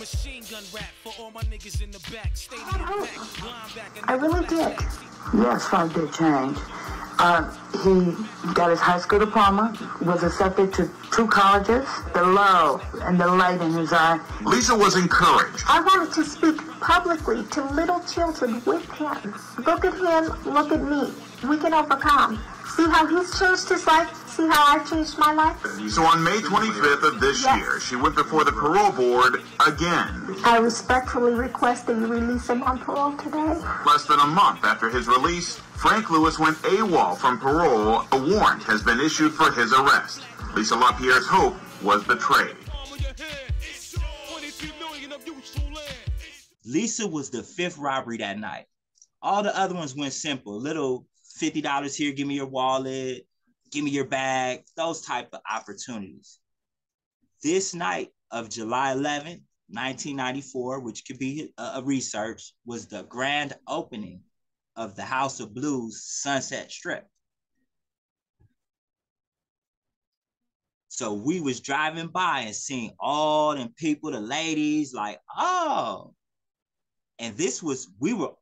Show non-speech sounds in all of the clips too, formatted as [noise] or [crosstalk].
Machine gun rap for all my niggas in the back. Stadium back. I really did. Yes, I did change. Uh, he got his high school diploma, was accepted to two colleges, the love and the light in his eye. Lisa was encouraged. I wanted to speak publicly to little children with him. Look at him, look at me. We can overcome. See how he's changed his life? See how I changed my life? So on May 25th of this Yes. year, she went before the parole board again. I respectfully request that you release him on parole today. Less than a month after his release, Frank Lewis went AWOL from parole. A warrant has been issued for his arrest. Lisa LaPierre's hope was betrayed. Palm of your head. 23 million of useful land. Lisa was the fifth robbery that night. All the other ones went simple. Little $50 here, give me your wallet, give me your bag, those type of opportunities. This night of July 11, 1994, which could be a, a research, was the grand opening of the House of Blues Sunset Strip. So we was driving by and seeing all them people, the ladies, like, oh. And this was, we were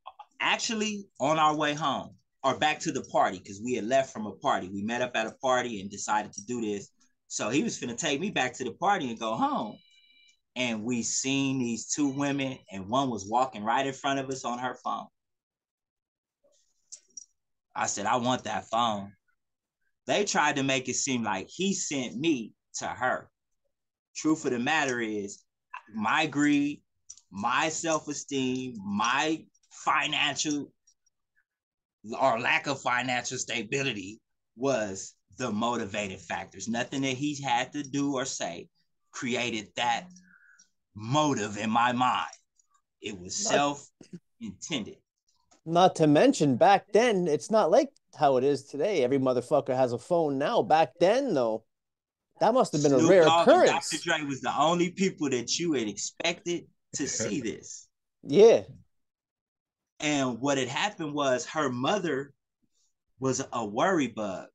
actually on our way home or back to the party because we had left from a party. We met up at a party and decided to do this. So he was finna take me back to the party and go home. And we seen these two women, and one was walking right in front of us on her phone. I said, I want that phone. They tried to make it seem like he sent me to her. Truth of the matter is, my greed, my self-esteem, my financial or lack of financial stability was the motivating factors. Nothing that he had to do or say created that motive in my mind. It was self-intended. Not to mention back then, it's not like how it is today. Every motherfucker has a phone now. Back then, though, that must have been a Snoop rare Dogg occurrence. Dr. Dre was the only people that you had expected to [laughs] see this. Yeah. And what had happened was her mother was a worry bug.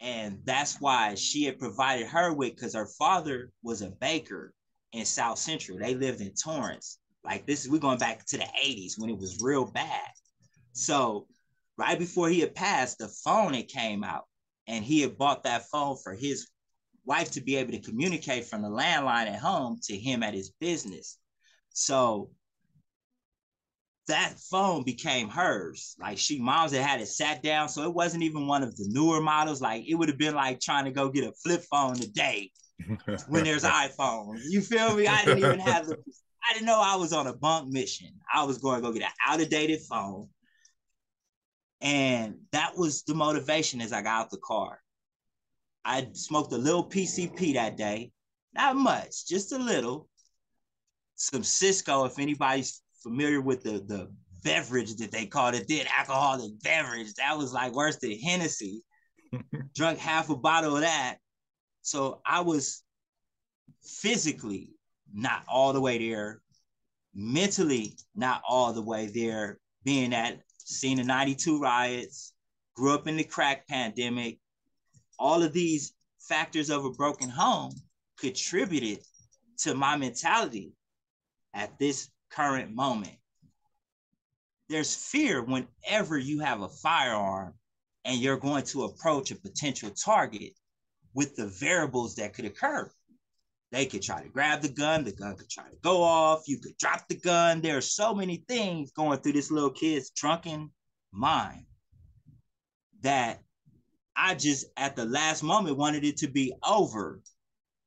And that's why she had provided her with, because her father was a baker in South Central. They lived in Torrance. Like this, we're going back to the 80s when it was real bad. So right before he had passed, the phone had came out. And he had bought that phone for his wife to be able to communicate from the landline at home to him at his business. So that phone became hers. Like she moms had had it sat down. So it wasn't even one of the newer models. Like it would have been like trying to go get a flip phone today when there's [laughs] iPhones. You feel me? I didn't even have the I didn't know I was on a bunk mission. I was going to go get an out-of-dated phone. And that was the motivation as I got out the car. I smoked a little PCP that day. Not much, just a little. Some Cisco, if anybody's familiar with the, the beverage that they called it then, alcoholic beverage. That was like worse than Hennessy. [laughs] Drunk half a bottle of that. So I was physically not all the way there, mentally not all the way there, being that seen the 92 riots, grew up in the crack pandemic, all of these factors of a broken home contributed to my mentality at this current moment. There's fear whenever you have a firearm and you're going to approach a potential target with the variables that could occur. They could try to grab the gun, the gun could try to go off, you could drop the gun. There are so many things going through this little kid's drunken mind that I just at the last moment wanted it to be over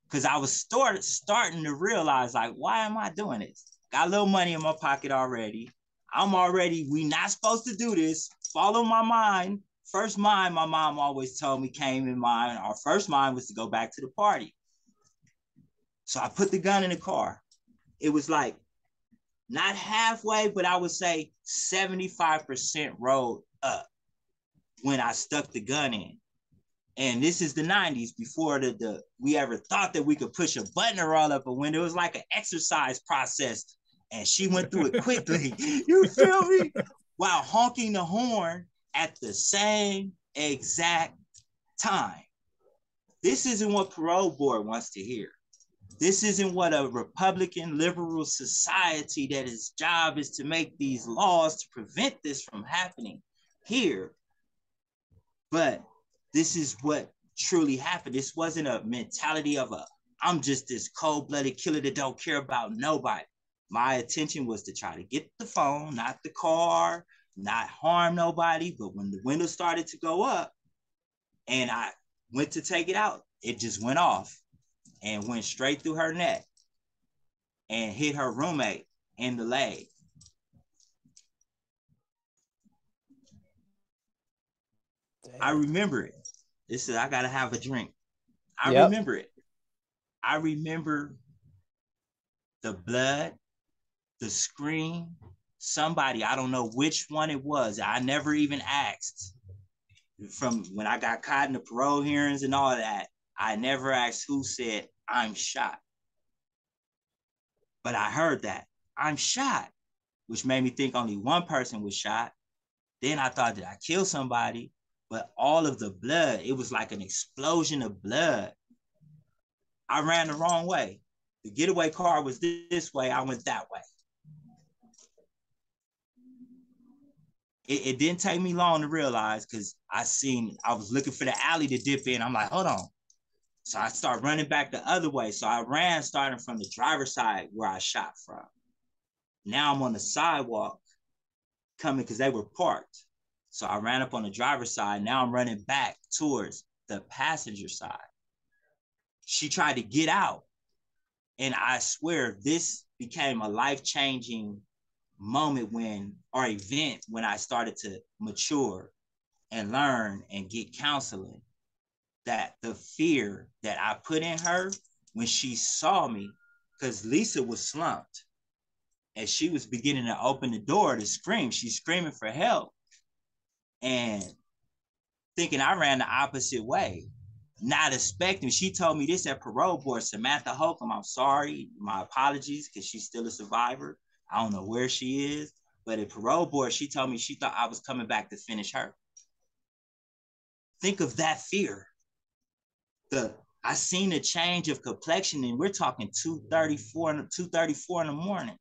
because I was start, starting to realize like, why am I doing this? Got a little money in my pocket already. I'm already, we not supposed to do this. Follow my mind. First mind, my mom always told me came in mind. Our first mind was to go back to the party. So I put the gun in the car. It was like not halfway, but I would say 75% rolled up when I stuck the gun in. And this is the 90s before the, the we ever thought that we could push a button or roll up a window. It was like an exercise process. And she went through it [laughs] quickly. you feel me? While honking the horn at the same exact time. This isn't what parole board wants to hear. This isn't what a Republican liberal society that its job is to make these laws to prevent this from happening here. But this is what truly happened. This wasn't a mentality of a I'm just this cold-blooded killer that don't care about nobody. My attention was to try to get the phone, not the car, not harm nobody. But when the window started to go up and I went to take it out, it just went off and went straight through her neck and hit her roommate in the leg. I remember it. This said, I gotta have a drink. I Yep. remember it. I remember the blood, the scream. Somebody, I don't know which one it was. I never even asked. From when I got caught in the parole hearings and all that, I never asked who said, I'm shot. But I heard that, I'm shot, which made me think only one person was shot. Then I thought, did I kill somebody? But all of the blood, it was like an explosion of blood. I ran the wrong way. The getaway car was this way, I went that way. It, it didn't take me long to realize because I seen, I was looking for the alley to dip in. I'm like, hold on. So I start running back the other way. So I ran starting from the driver's side where I shot from. Now I'm on the sidewalk coming because they were parked. So I ran up on the driver's side. Now I'm running back towards the passenger side. She tried to get out. And I swear this became a life changing moment when, or event when I started to mature and learn and get counseling. That the fear that I put in her when she saw me, because Lisa was slumped and she was beginning to open the door to scream. She's screaming for help and thinking I ran the opposite way, not expecting. She told me this at parole board, Samantha Holcomb. I'm sorry, my apologies, because she's still a survivor. I don't know where she is, but at parole board, she told me she thought I was coming back to finish her. Think of that fear. The I seen a change of complexion, and we're talking 234, 234 in the morning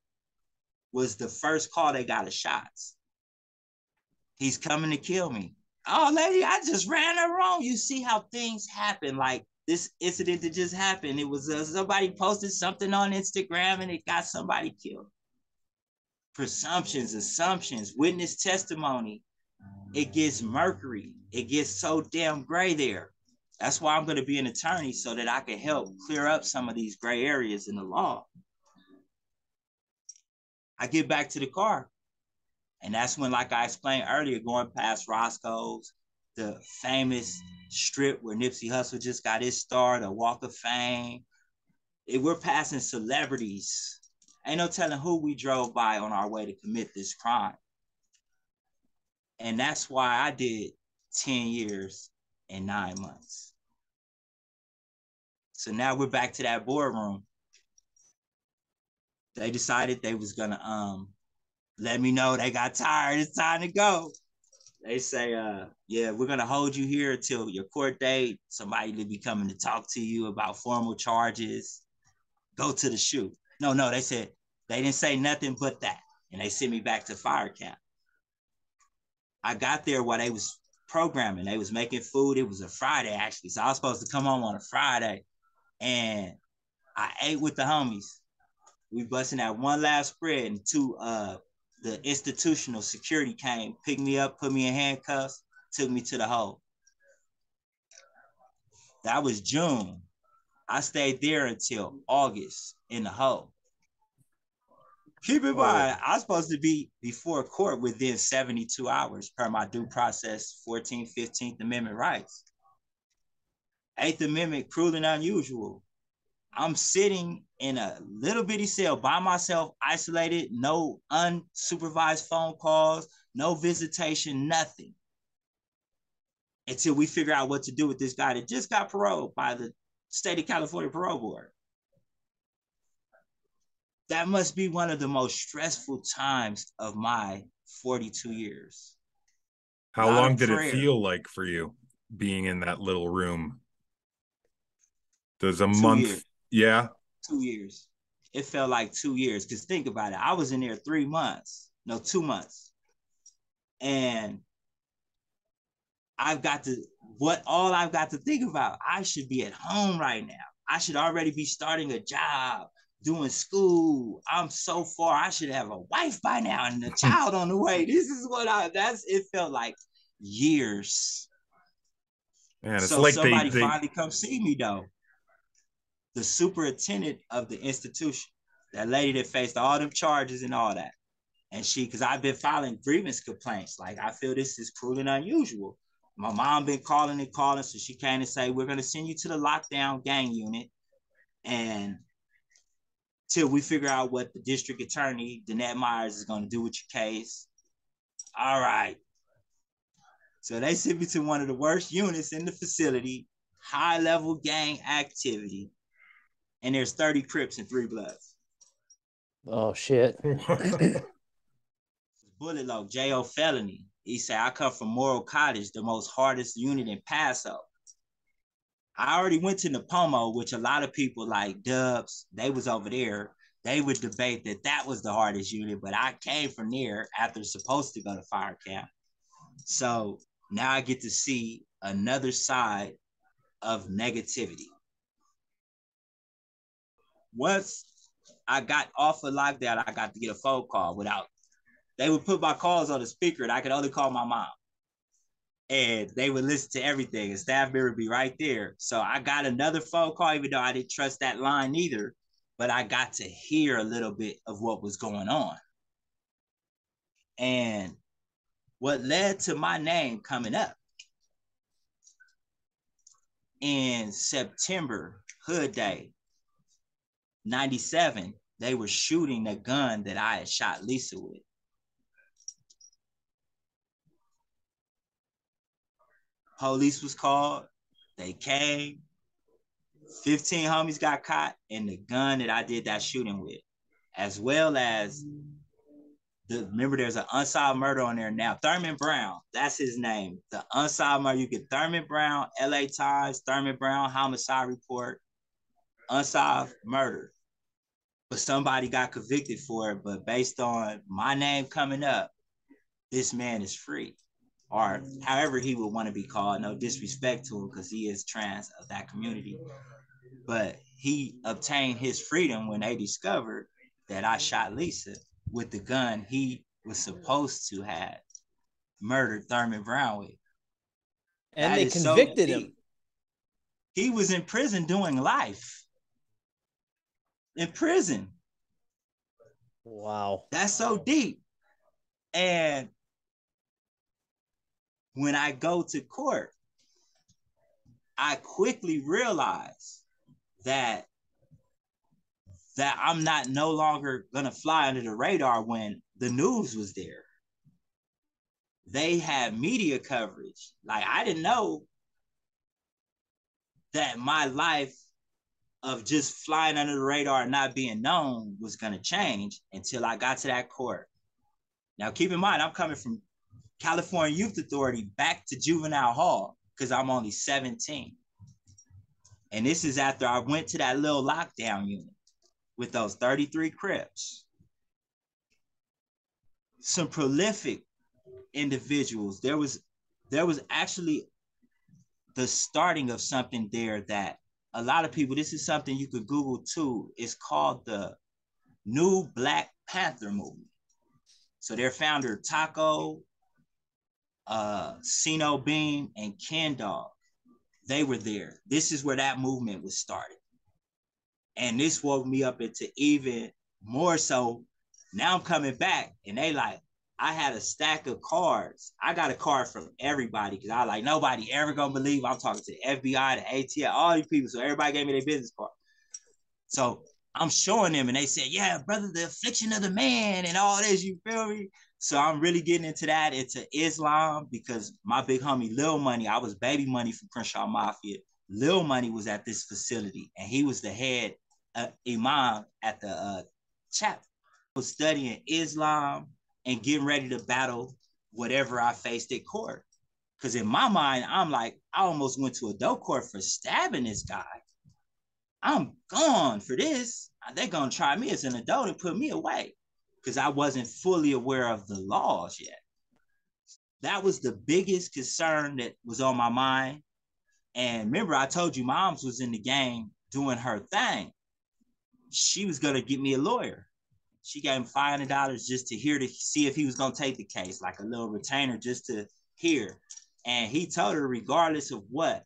was the first call they got of shots. He's coming to kill me. Oh, lady, I just ran her wrong. You see how things happen. Like this incident that just happened. It was uh, somebody posted something on Instagram and it got somebody killed. Presumptions, assumptions, witness testimony. It gets mercury. It gets so damn gray there. That's why I'm going to be an attorney so that I can help clear up some of these gray areas in the law. I get back to the car. And that's when, like I explained earlier, going past Roscoe's, the famous strip where Nipsey Hussle just got his start, a Walk of Fame. It, we're passing celebrities. Ain't no telling who we drove by on our way to commit this crime. And that's why I did 10 years and nine months. So now we're back to that boardroom they decided they was gonna um let me know they got tired. It's time to go. They say, uh, yeah, we're gonna hold you here until your court date. Somebody will be coming to talk to you about formal charges. Go to the shoot. No, no, they said they didn't say nothing but that. And they sent me back to fire camp. I got there while they was programming. They was making food. It was a Friday actually. So I was supposed to come home on a Friday. And I ate with the homies we busting out one last spread and two uh the institutional security came, picked me up, put me in handcuffs, took me to the hole. That was June. I stayed there until August in the hole. Keep in mind, I was supposed to be before court within 72 hours per my due process 14th, 15th Amendment rights. Eighth Amendment, cruel and unusual. I'm sitting in a little bitty cell by myself, isolated, no unsupervised phone calls, no visitation, nothing. Until we figure out what to do with this guy that just got paroled by the state of California parole board. That must be one of the most stressful times of my 42 years. How long did prayer. it feel like for you being in that little room? Does a Two month? years. Yeah. two years. It felt like two years. Cause think about it. I was in there three months, no, two months. And I've got to what all I've got to think about. I should be at home right now. I should already be starting a job, doing school. I'm so far. I should have a wife by now and a [laughs] child on the way. This is what I that's it felt like years. Man, it's so like they, somebody they finally come see me though. The superintendent of the institution, that lady that faced all them charges and all that. And she, because I've been filing grievance complaints, like I feel this is cruel and unusual. My mom been calling and calling, so she came to say, we're gonna send you to the lockdown gang unit. And till we figure out what the district attorney, Danette Meyers, is gonna do with your case. All right. So they sent me to one of the worst units in the facility, high level gang activity. And there's 30 Crips and three Bloods. Oh shit. [laughs] Bullet Low, J.O. Felony. He said, I come from Morrow Cottage, the most hardest unit in Paso. I already went to Napomo, which a lot of people like Dubs, they was over there. They would debate that that was the hardest unit, but I came from there after supposed to go to fire camp. So now I get to see another side of negativity. Once I got off of lockdown, I got to get a phone call without they would put my calls on the speaker and I could only call my mom. And they would listen to everything and staff member would be right there. So I got another phone call, even though I didn't trust that line either, but I got to hear a little bit of what was going on. And what led to my name coming up in September, Hood Day, 97, they were shooting the gun that I had shot Lisa with. Police was called. They came. 15 homies got caught, and the gun that I did that shooting with, as well as the remember there's an unsolved murder on there now. Thurman Brown, that's his name. The unsolved murder. You get Thurman Brown, LA Times, Thurman Brown homicide report, unsolved murder. But somebody got convicted for it. But based on my name coming up, this man is free or however he would want to be called. No disrespect to him because he is trans of that community. But he obtained his freedom when they discovered that I shot Lisa with the gun he was supposed to have murdered Thurman Brown with. And That they is so convicted him. He was in prison doing life. In prison. Wow. That's so deep. And when I go to court, I quickly realize that that I'm not no longer gonna fly under the radar when the news was there. They had media coverage. Like I didn't know that my life of just flying under the radar and not being known was gonna change until I got to that court. Now keep in mind, I'm coming from California Youth Authority back to juvenile hall because I'm only 17. And this is after I went to that little lockdown unit with those 33 Crips. Some prolific individuals. There was there was actually the starting of something there that a lot of people, this is something you could Google too. It's called the New Black Panther Movement. So their founder, Taco, uh, Sino Beam, and Ken Dog, they were there. This is where that movement was started. And this woke me up into even more so. Now I'm coming back, and they like, I had a stack of cards. I got a card from everybody because I like nobody ever gonna believe I'm talking to the FBI, the ATF, all these people. So everybody gave me their business card. So I'm showing them, and they said, "Yeah, brother, the affliction of the man, and all this." You feel me? So I'm really getting into that, into Islam, because my big homie Lil Money, I was baby money from Crenshaw Mafia. Lil Money was at this facility, and he was the head uh, imam at the uh, chapel. Was studying Islam and getting ready to battle whatever I faced at court. Because in my mind, I'm like, I almost went to adult court for stabbing this guy. I'm gone for this. They're gonna try me as an adult and put me away because I wasn't fully aware of the laws yet. That was the biggest concern that was on my mind. And remember, I told you moms was in the game doing her thing. She was gonna get me a lawyer. She gave him five hundred dollars just to hear to see if he was gonna take the case, like a little retainer, just to hear. And he told her, regardless of what,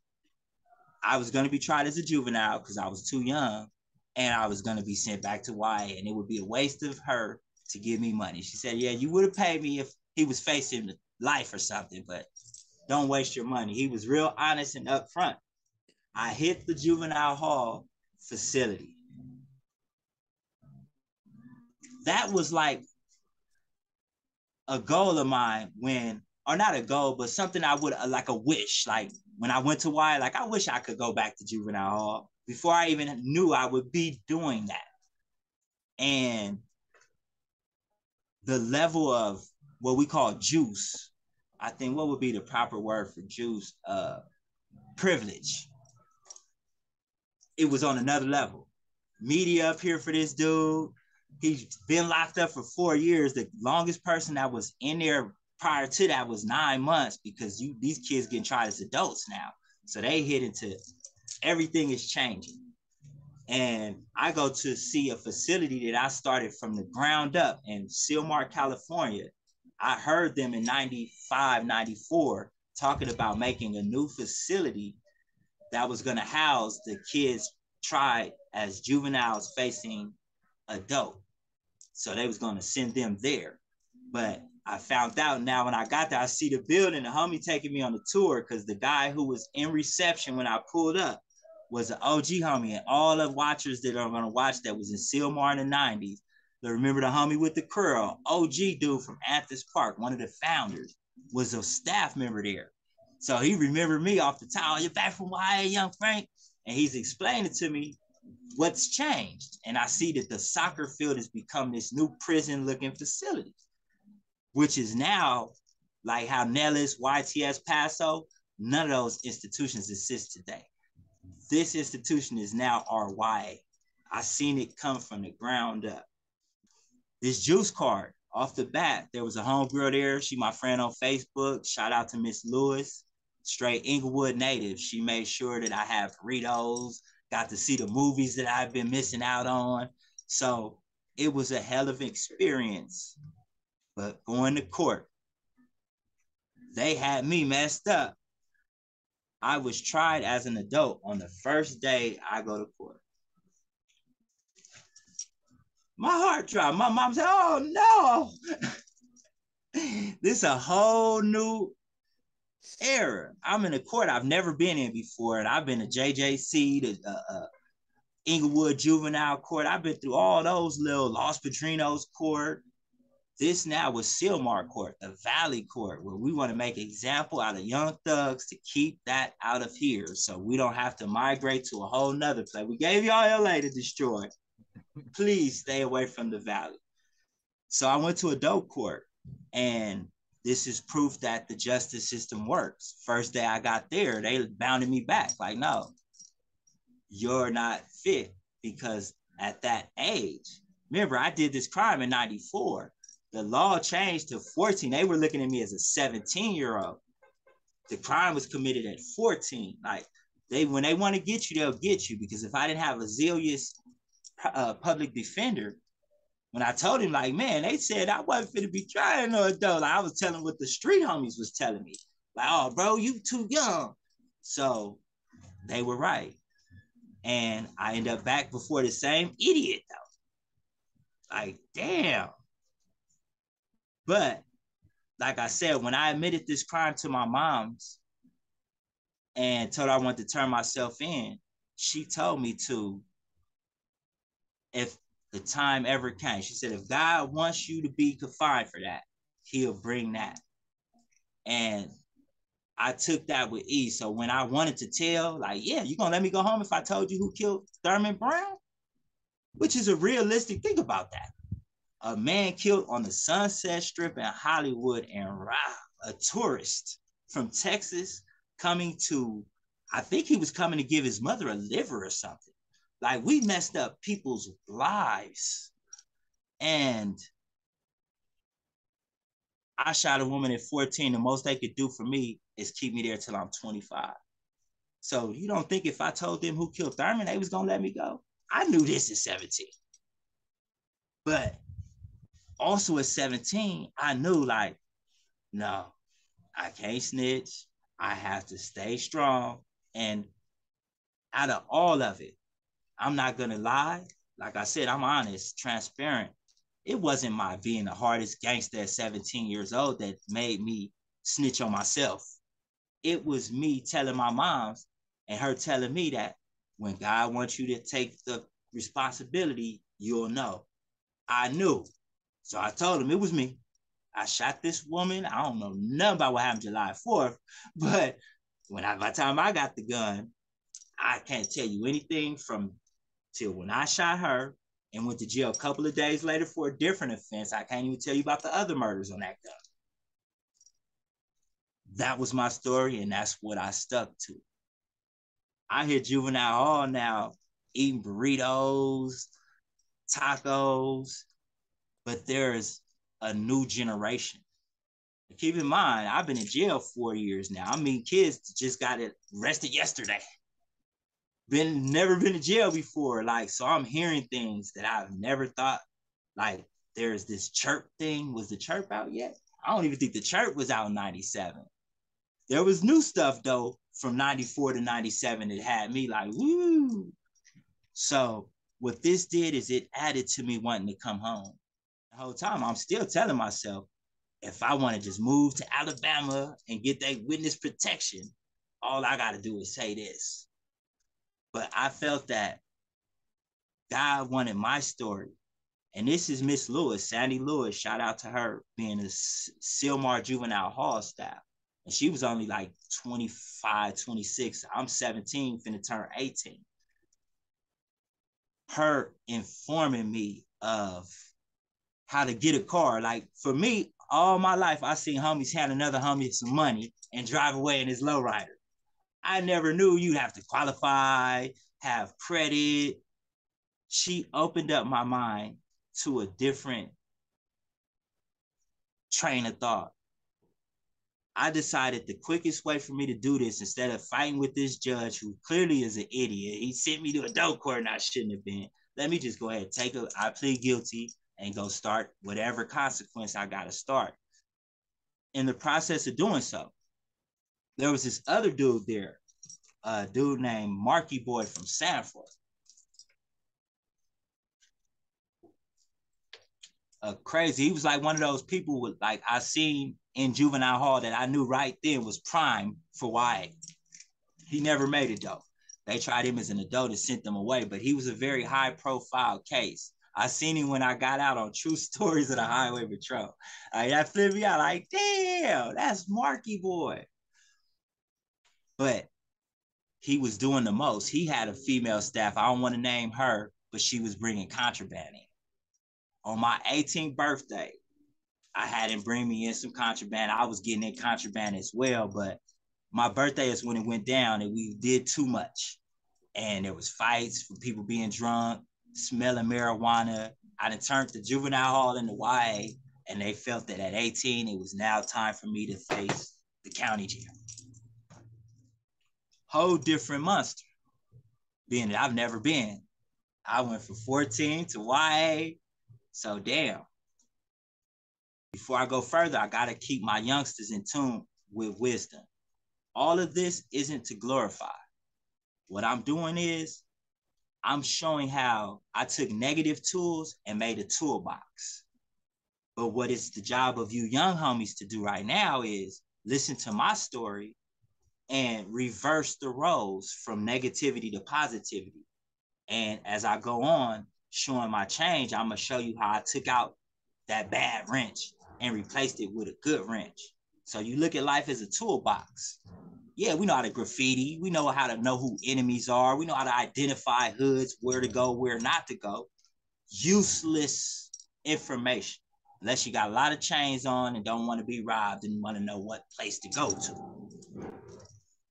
I was gonna be tried as a juvenile because I was too young, and I was gonna be sent back to YA, and it would be a waste of her to give me money. She said, "Yeah, you would have paid me if he was facing life or something, but don't waste your money." He was real honest and upfront. I hit the juvenile hall facility. That was like a goal of mine when, or not a goal, but something I would like a wish. Like when I went to Y, like I wish I could go back to juvenile hall before I even knew I would be doing that. And the level of what we call juice, I think what would be the proper word for juice? Uh, privilege. It was on another level. Media up here for this dude. He's been locked up for four years. The longest person that was in there prior to that was nine months because you these kids getting tried as adults now. So they hit into everything is changing. And I go to see a facility that I started from the ground up in Sylmar, California. I heard them in 95, 94 talking about making a new facility that was going to house the kids tried as juveniles facing adult. So they was going to send them there. But I found out now when I got there, I see the building, the homie taking me on the tour because the guy who was in reception when I pulled up was an OG homie. And all the watchers that are gonna watch that was in Sylmar in the 90s. They remember the homie with the curl, OG dude from Athens Park, one of the founders, was a staff member there. So he remembered me off the top. Oh, You're back from YA, young Frank. And he's explaining to me what's changed. And I see that the soccer field has become this new prison looking facility which is now like how Nelles, YTS, Paso, none of those institutions exist today. This institution is now RYA. I seen it come from the ground up. This juice card off the bat, there was a homegirl there. She my friend on Facebook. Shout out to Miss Lewis, straight Inglewood native. She made sure that I have burritos, got to see the movies that I've been missing out on. So it was a hell of an experience but going to court, they had me messed up. I was tried as an adult on the first day I go to court. My heart dropped. My mom said, Oh no. [laughs] this is a whole new era. I'm in a court I've never been in before, and I've been to JJC, to uh, uh, Inglewood Juvenile Court. I've been through all those little Los Padrinos Court, this now was Sylmar Court, the Valley Court, where we want to make example out of young thugs to keep that out of here, so we don't have to migrate to a whole nother place. We gave y'all LA to destroy. Please stay away from the Valley. So I went to adult court, and this is proof that the justice system works. First day I got there, they bounded me back. Like, no, you're not fit because at that age, remember, I did this crime in 94 the law changed to 14. They were looking at me as a 17 year old. The crime was committed at 14. Like they, when they want to get you, they'll get you. Because if I didn't have a zealous uh, public defender, when I told him, like, man, they said I wasn't fit to be trying no adult. Like, I was telling what the street homies was telling me. Like, oh, bro, you too young. So they were right. And I end up back before the same idiot, though. Like, damn. But like I said, when I admitted this crime to my mom's and told her I wanted to turn myself in, she told me to, if the time ever came, she said, if God wants you to be confined for that, he'll bring that. And I took that with ease. So when I wanted to tell, like, yeah, you gonna let me go home if I told you who killed Thurman Brown? Which is a realistic, thing about that a man killed on the Sunset Strip in Hollywood and robbed a tourist from Texas coming to, I think he was coming to give his mother a liver or something. Like we messed up people's lives. And I shot a woman at 14. The most they could do for me is keep me there till I'm 25. So you don't think if I told them who killed Thurman, they was gonna let me go? I knew this at 17. But also at 17, I knew like, no, I can't snitch. I have to stay strong. And out of all of it, I'm not gonna lie. Like I said, I'm honest, transparent. It wasn't my being the hardest gangster at 17 years old that made me snitch on myself. It was me telling my moms and her telling me that when God wants you to take the responsibility, you'll know. I knew. So I told him it was me. I shot this woman. I don't know nothing about what happened July 4th, [laughs] but when I by the time I got the gun, I can't tell you anything from till when I shot her and went to jail a couple of days later for a different offense. I can't even tell you about the other murders on that gun. That was my story, and that's what I stuck to. I hear juvenile hall now eating burritos, tacos, but there's a new generation. Keep in mind, I've been in jail four years now. I mean, kids just got arrested yesterday. Been never been to jail before, like so. I'm hearing things that I've never thought. Like there's this chirp thing. Was the chirp out yet? I don't even think the chirp was out in '97. There was new stuff though from 94 to 97 It had me like, woo. So what this did is it added to me wanting to come home. The whole time I'm still telling myself, if I want to just move to Alabama and get that witness protection, all I got to do is say this. But I felt that God wanted my story. And this is Miss Lewis, Sandy Lewis. Shout out to her being a Sylmar Juvenile Hall staff. And she was only like 25, 26. I'm 17, finna turn 18. Her informing me of how to get a car. Like for me, all my life, I seen homies hand another homie some money and drive away in his lowrider. I never knew you'd have to qualify, have credit. She opened up my mind to a different train of thought. I decided the quickest way for me to do this, instead of fighting with this judge who clearly is an idiot, he sent me to a dope court and I shouldn't have been. Let me just go ahead, take a, I plead guilty and go start whatever consequence I got to start. In the process of doing so, there was this other dude there, a dude named Marky Boy from Sanford. Uh, crazy. He was like one of those people with like I seen in juvenile hall that I knew right then was prime for YA. He never made it though. They tried him as an adult and sent them away, but he was a very high profile case. I seen him when I got out on True Stories of the Highway Patrol. Uh, flipped me out like, damn, that's Marky Boy. But he was doing the most. He had a female staff. I don't want to name her, but she was bringing contraband in. On my 18th birthday, I had him bring me in some contraband. I was getting in contraband as well, but my birthday is when it went down and we did too much. And there was fights for people being drunk, smelling marijuana. I done turned the juvenile hall into YA, and they felt that at 18, it was now time for me to face the county jail. Whole different monster, being that I've never been. I went from 14 to YA. So damn, before I go further, I got to keep my youngsters in tune with wisdom. All of this isn't to glorify. What I'm doing is I'm showing how I took negative tools and made a toolbox. But what is the job of you young homies to do right now is listen to my story and reverse the roles from negativity to positivity. And as I go on showing my change, I'm gonna show you how I took out that bad wrench and replaced it with a good wrench. So you look at life as a toolbox. Yeah, we know how to graffiti. We know how to know who enemies are. We know how to identify hoods, where to go, where not to go. Useless information, unless you got a lot of chains on and don't want to be robbed and want to know what place to go to.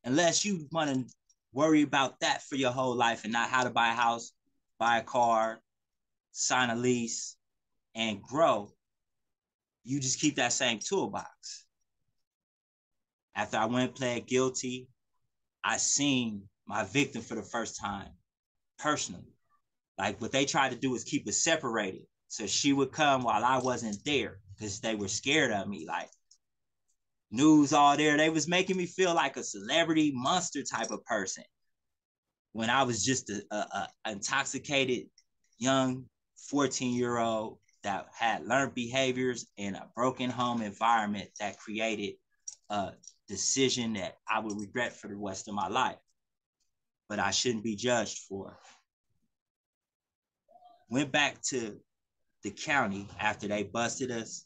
Unless you want to worry about that for your whole life and not how to buy a house, buy a car, sign a lease, and grow, you just keep that same toolbox. After I went pled guilty, I seen my victim for the first time personally. Like what they tried to do was keep us separated. So she would come while I wasn't there because they were scared of me. Like news all there. They was making me feel like a celebrity monster type of person when I was just a, a, a intoxicated young 14 year old that had learned behaviors in a broken home environment that created a decision that I would regret for the rest of my life, but I shouldn't be judged for. Went back to the county after they busted us.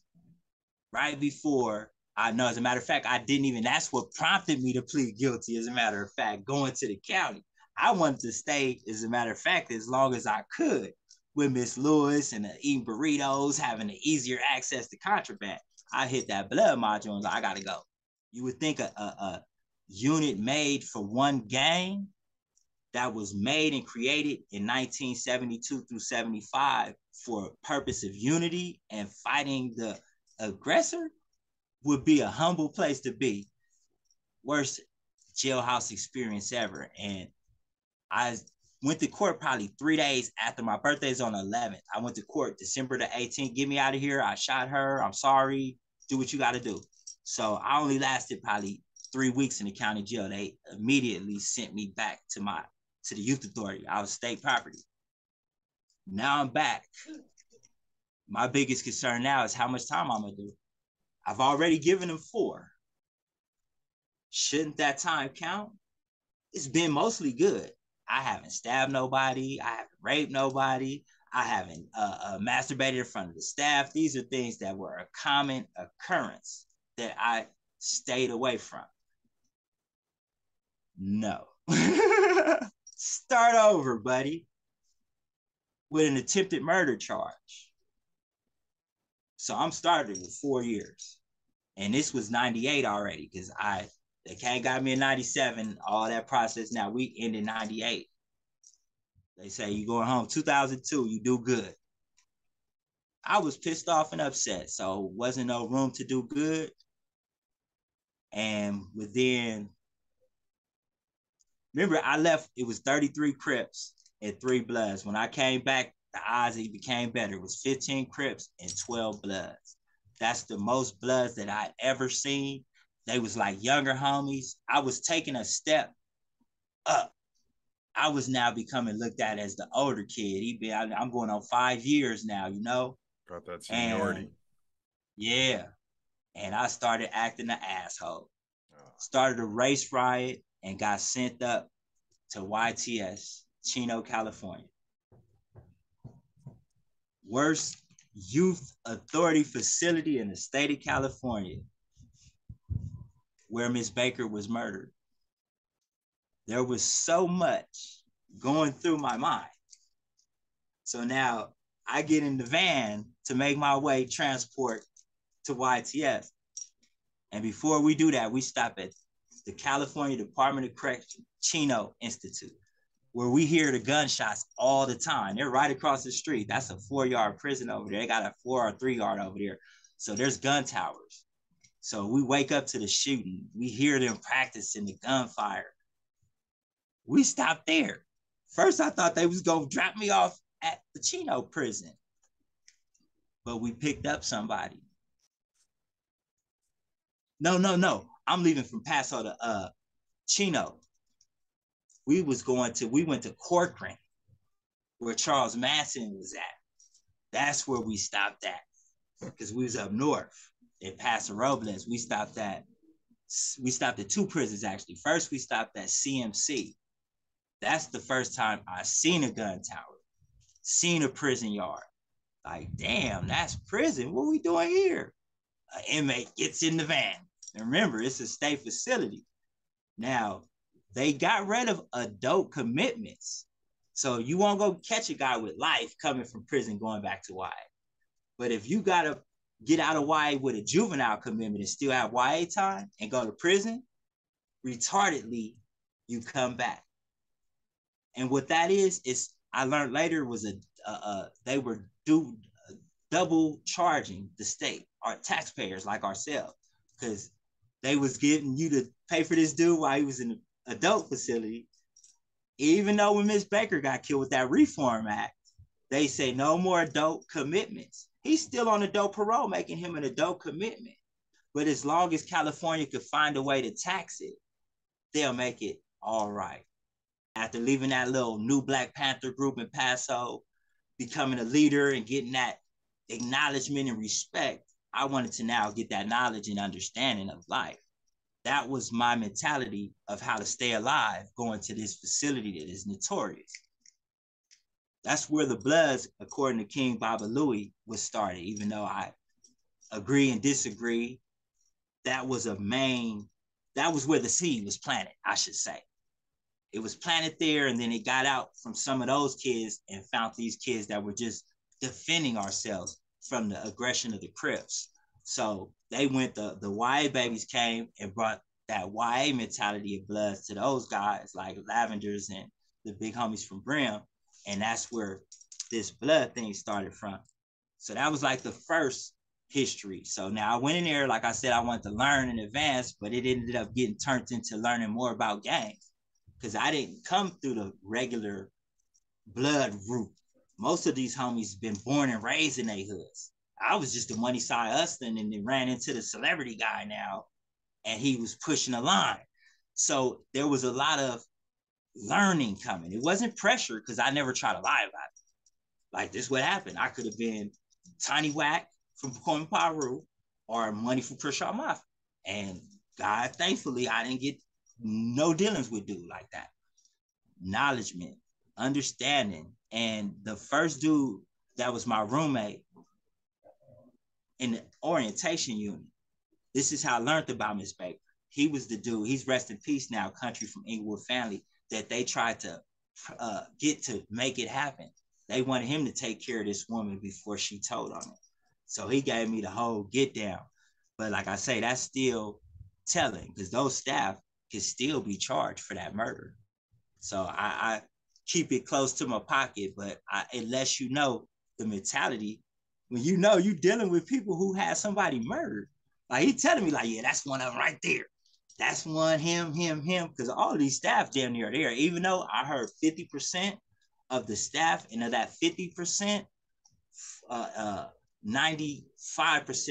Right before I know, as a matter of fact, I didn't even, that's what prompted me to plead guilty, as a matter of fact, going to the county. I wanted to stay, as a matter of fact, as long as I could with Miss Lewis and eating burritos, having the easier access to contraband. I hit that blood module and like, I gotta go. You would think a, a, a unit made for one gang that was made and created in 1972 through 75 for purpose of unity and fighting the aggressor would be a humble place to be. Worst jailhouse experience ever. And I went to court probably three days after my birthday is on the 11th. I went to court December the 18th. Get me out of here. I shot her. I'm sorry. Do what you got to do. So I only lasted probably three weeks in the county jail. They immediately sent me back to my to the youth authority. I was state property. Now I'm back. My biggest concern now is how much time I'm gonna do. I've already given him four. Shouldn't that time count? It's been mostly good. I haven't stabbed nobody. I haven't raped nobody. I haven't uh, uh, masturbated in front of the staff. These are things that were a common occurrence that I stayed away from. No. [laughs] Start over, buddy, with an attempted murder charge. So I'm starting with four years. And this was 98 already because I they can't got me in 97, all that process. Now we ended 98. They say you going home 2002, you do good. I was pissed off and upset, so wasn't no room to do good. And within, remember, I left, it was 33 Crips and three Bloods. When I came back, the odds it became better. It was 15 Crips and 12 Bloods. That's the most Bloods that I ever seen they was like younger homies. I was taking a step up. I was now becoming looked at as the older kid. He be, I, am going on five years now, you know. Got that seniority. And, yeah, and I started acting an asshole. Oh. Started a race riot and got sent up to YTS, Chino, California. Worst youth authority facility in the state of California where Miss Baker was murdered. There was so much going through my mind. So now I get in the van to make my way transport to YTS. And before we do that, we stop at the California Department of Correction Chino Institute, where we hear the gunshots all the time. They're right across the street. That's a four yard prison over there. They got a four or three yard over there. So there's gun towers. So we wake up to the shooting. We hear them practicing the gunfire. We stopped there. First, I thought they was gonna drop me off at the Chino prison, but we picked up somebody. No, no, no. I'm leaving from Paso to uh Chino. We was going to we went to Corcoran, where Charles Manson was at. That's where we stopped at because we was up north in Paso Robles, we stopped at we stopped at two prisons actually. First, we stopped at CMC. That's the first time I seen a gun tower, seen a prison yard. Like, damn, that's prison. What we doing here? An inmate gets in the van. And remember, it's a state facility. Now, they got rid of adult commitments. So you won't go catch a guy with life coming from prison going back to Y. But if you got to get out of YA with a juvenile commitment and still have YA time and go to prison, retardedly, you come back. And what that is, is I learned later was a they were do double charging the state, our taxpayers like ourselves, because they was getting you to pay for this dude while he was in the adult facility. Even though when Miss Baker got killed with that Reform Act, they say no more adult commitments. He's still on adult parole, making him an adult commitment. But as long as California could find a way to tax it, they'll make it all right. After leaving that little new Black Panther group in Paso, becoming a leader and getting that acknowledgement and respect, I wanted to now get that knowledge and understanding of life. That was my mentality of how to stay alive going to this facility that is notorious. That's where the Bloods, according to King Baba Louie, was started, even though I agree and disagree. That was a main, that was where the seed was planted, I should say. It was planted there, and then it got out from some of those kids and found these kids that were just defending ourselves from the aggression of the Crips. So they went, the, the YA babies came and brought that YA mentality of Bloods to those guys like Lavenders and the big homies from Brim. And that's where this blood thing started from. So that was like the first history. So now I went in there, like I said, I wanted to learn in advance, but it ended up getting turned into learning more about gangs because I didn't come through the regular blood route. Most of these homies been born and raised in their hoods. I was just a money side hustling and then ran into the celebrity guy now, and he was pushing a line. So there was a lot of learning coming. It wasn't pressure because I never tried to lie about it. Like this, what happened? I could have been Tiny Whack from Kwame Paru or Money from Crenshaw Mafia. And God, thankfully, I didn't get no dealings with dude like that. Acknowledgement, understanding. And the first dude that was my roommate in the orientation unit, this is how I learned about Miss Baker. He was the dude, he's rest in peace now, country from Inglewood family, that they tried to uh, get to make it happen. They wanted him to take care of this woman before she told on him. So he gave me the whole get down. But like I say, that's still telling because those staff can still be charged for that murder. So I, I keep it close to my pocket, but I, it lets you know the mentality when you know you're dealing with people who had somebody murdered. Like he telling me, like, yeah, that's one of them right there. That's one, him, him, him, because all these staff damn near there. Even though I heard 50% of the staff, and of that 50%, uh, uh, 95%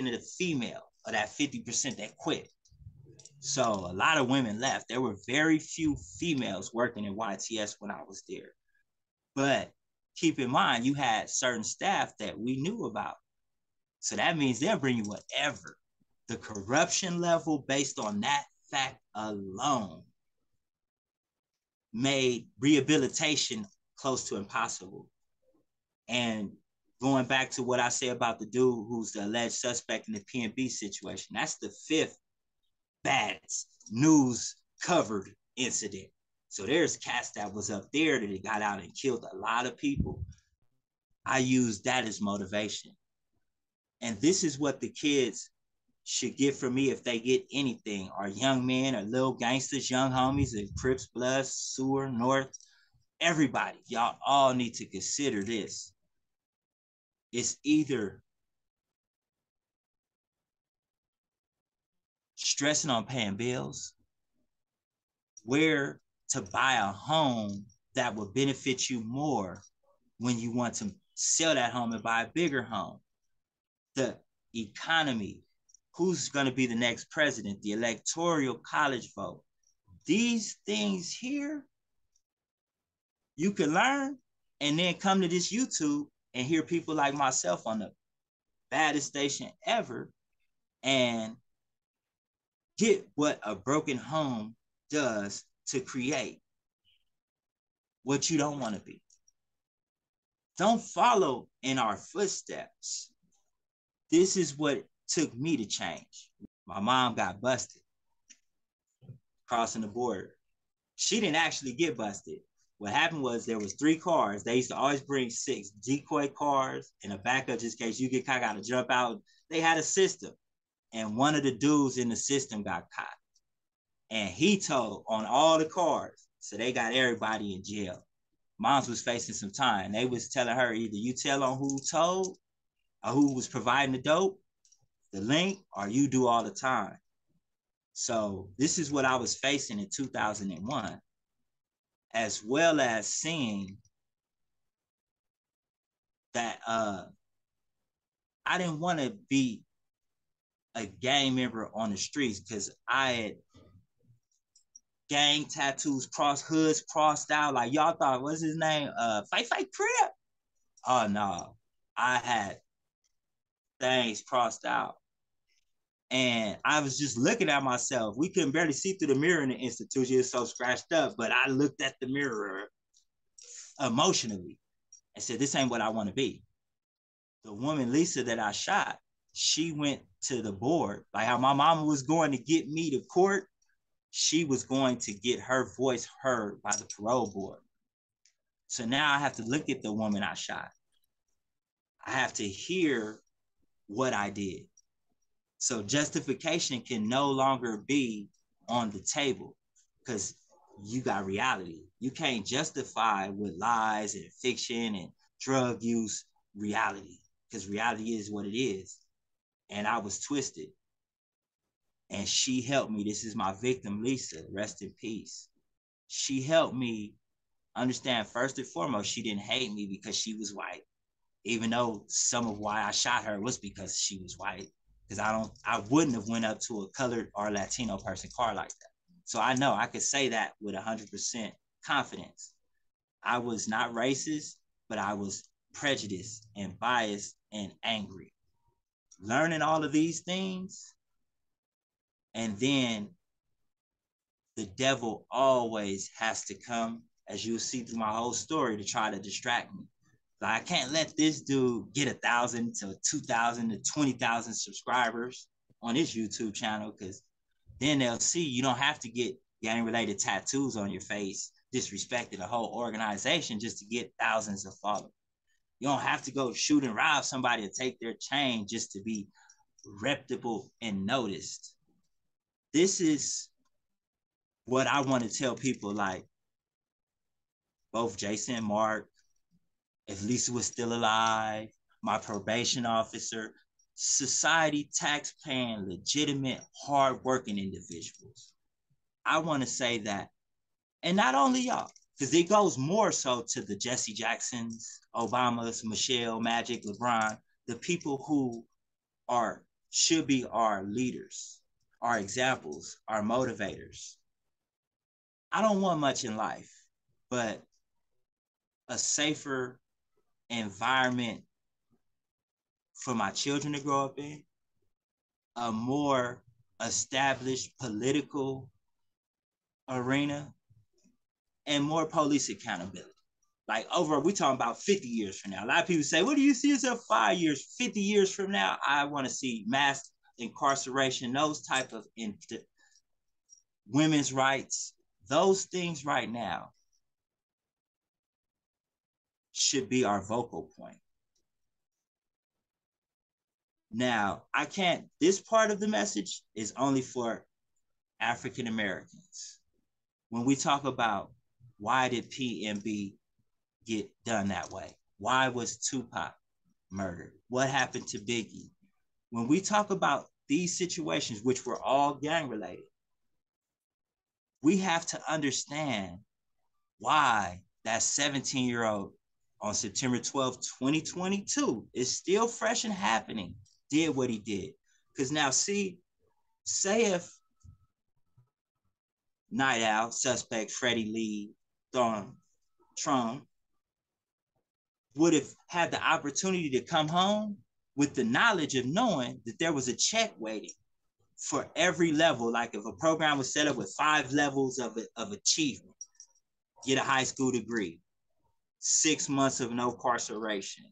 of the female of that 50% that quit. So a lot of women left. There were very few females working in YTS when I was there. But keep in mind, you had certain staff that we knew about. So that means they'll bring you whatever. The corruption level based on that fact alone made rehabilitation close to impossible. And going back to what I say about the dude who's the alleged suspect in the PNB situation, that's the fifth bad news covered incident. So there's cats that was up there that got out and killed a lot of people. I use that as motivation. And this is what the kids should get from me if they get anything. Our young men, our little gangsters, young homies, the Crips, Bloods, Sewer, North, everybody, y'all all need to consider this. It's either stressing on paying bills, where to buy a home that will benefit you more when you want to sell that home and buy a bigger home. The economy, who's going to be the next president, the electoral college vote. These things here, you can learn and then come to this YouTube and hear people like myself on the baddest station ever and get what a broken home does to create what you don't want to be. Don't follow in our footsteps. This is what took me to change. My mom got busted crossing the border. She didn't actually get busted. What happened was there was three cars. They used to always bring six decoy cars and a backup just in case you get caught, got to jump out. They had a system and one of the dudes in the system got caught. And he told on all the cars, so they got everybody in jail. Moms was facing some time. They was telling her either you tell on who told or who was providing the dope, the link, or you do all the time. So this is what I was facing in 2001, as well as seeing that uh I didn't want to be a gang member on the streets because I had gang tattoos, cross hoods crossed out. Like y'all thought, what's his name? Uh, Fight Fight Crip. Oh no, I had things crossed out, and I was just looking at myself. We couldn't barely see through the mirror in the institution; it's so scratched up. But I looked at the mirror emotionally and said, "This ain't what I want to be." The woman Lisa that I shot, she went to the board, like how my mama was going to get me to court she was going to get her voice heard by the parole board. So now I have to look at the woman I shot. I have to hear what I did. So justification can no longer be on the table because you got reality. You can't justify with lies and fiction and drug use reality because reality is what it is. And I was twisted and she helped me. This is my victim, Lisa. Rest in peace. She helped me understand first and foremost, she didn't hate me because she was white, even though some of why I shot her was because she was white. Because I don't, I wouldn't have went up to a colored or Latino person car like that. So I know I could say that with hundred percent confidence. I was not racist, but I was prejudiced and biased and angry. Learning all of these things and then the devil always has to come, as you'll see through my whole story, to try to distract me. Like, I can't let this dude get a thousand to two thousand to twenty thousand subscribers on his YouTube channel, because then they'll see you don't have to get gang-related tattoos on your face, disrespecting a whole organization just to get thousands of followers. You don't have to go shoot and rob somebody to take their chain just to be reputable and noticed this is what I want to tell people like both Jason and Mark, if Lisa was still alive, my probation officer, society tax paying, legitimate, hardworking individuals. I want to say that, and not only y'all, because it goes more so to the Jesse Jacksons, Obamas, Michelle, Magic, LeBron, the people who are should be our leaders our examples, our motivators. I don't want much in life, but a safer environment for my children to grow up in, a more established political arena, and more police accountability. Like over, we're talking about 50 years from now. A lot of people say, what do you see yourself five years, 50 years from now? I want to see mass incarceration, those type of in, women's rights, those things right now should be our vocal point. Now, I can't, this part of the message is only for African Americans. When we talk about why did PNB get done that way? Why was Tupac murdered? What happened to Biggie? When we talk about these situations, which were all gang related, we have to understand why that 17 year old on September 12, 2022 is still fresh and happening, did what he did. Because now, see, say if Night Owl, suspect Freddie Lee, Thorn, Trump would have had the opportunity to come home with the knowledge of knowing that there was a check waiting for every level. Like if a program was set up with five levels of, of achievement, get a high school degree, six months of no incarceration,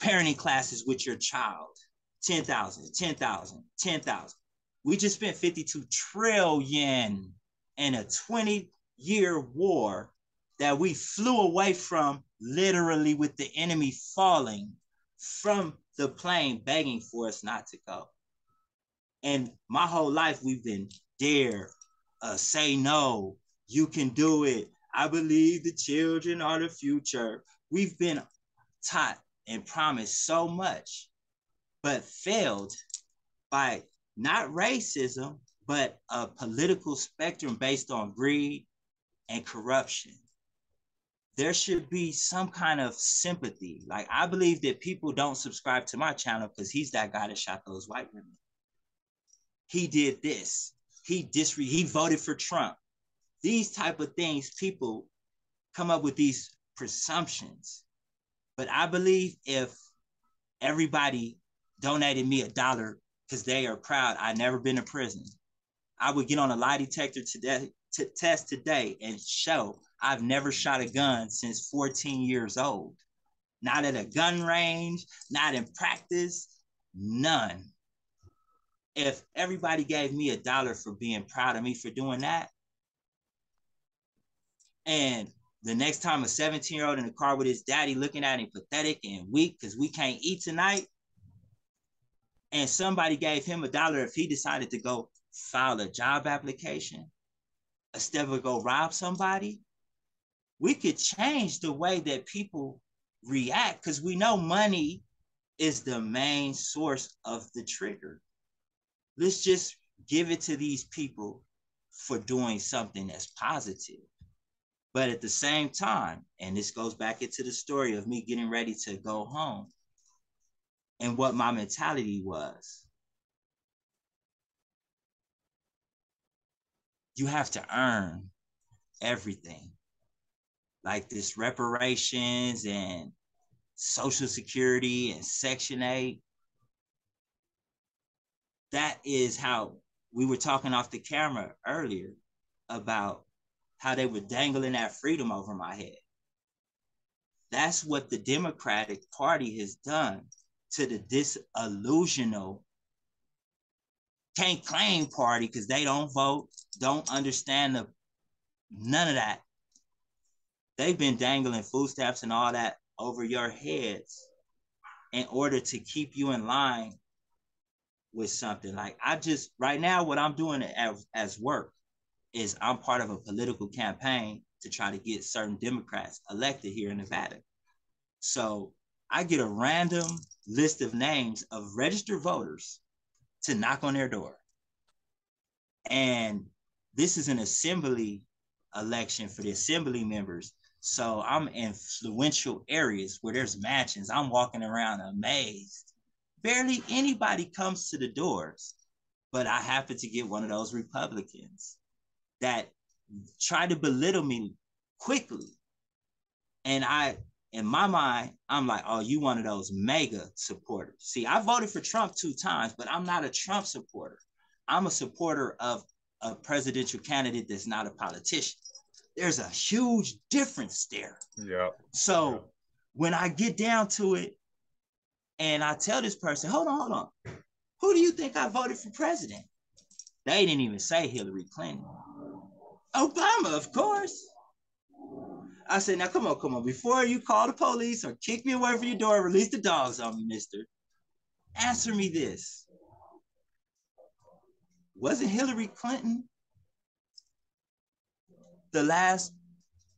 parenting classes with your child, 10,000, 10,000, 10,000. We just spent 52 trillion in a 20 year war that we flew away from literally with the enemy falling from the plane begging for us not to go. And my whole life we've been dare, uh, say no, you can do it. I believe the children are the future. We've been taught and promised so much, but failed by not racism, but a political spectrum based on greed and corruption. There should be some kind of sympathy. Like I believe that people don't subscribe to my channel because he's that guy that shot those white women. He did this. He disre- he voted for Trump. These type of things, people come up with these presumptions. But I believe if everybody donated me a dollar because they are proud I never been to prison, I would get on a lie detector today to test today and show I've never mm-hmm. shot a gun since 14 years old. Not at a gun range, not in practice, none. If everybody gave me a dollar for being proud of me for doing that, and the next time a 17 year old in the car with his daddy looking at him pathetic and weak because we can't eat tonight, and somebody gave him a dollar if he decided to go file a job application instead of go rob somebody, we could change the way that people react because we know money is the main source of the trigger. Let's just give it to these people for doing something that's positive. But at the same time, and this goes back into the story of me getting ready to go home and what my mentality was. You have to earn everything. Like this reparations and Social Security and Section 8. That is how we were talking off the camera earlier about how they were dangling that freedom over my head. That's what the Democratic Party has done to the disillusional can't claim party because they don't vote, don't understand the none of that. They've been dangling food stamps and all that over your heads in order to keep you in line with something. Like I just right now, what I'm doing as, as work is I'm part of a political campaign to try to get certain Democrats elected here in Nevada. So I get a random list of names of registered voters to knock on their door. And this is an assembly election for the assembly members. So I'm in influential areas where there's mansions. I'm walking around amazed. Barely anybody comes to the doors, but I happen to get one of those Republicans that try to belittle me quickly. And I, in my mind, I'm like, oh, you one of those MAGA supporters. See, I voted for Trump two times, but I'm not a Trump supporter. I'm a supporter of a presidential candidate that's not a politician. There's a huge difference there. Yeah. So when I get down to it, and I tell this person, hold on, hold on. Who do you think I voted for president? They didn't even say Hillary Clinton. Obama, of course. I said, now come on, come on. Before you call the police or kick me away from your door, release the dogs on me, mister. Answer me this. Wasn't Hillary Clinton the last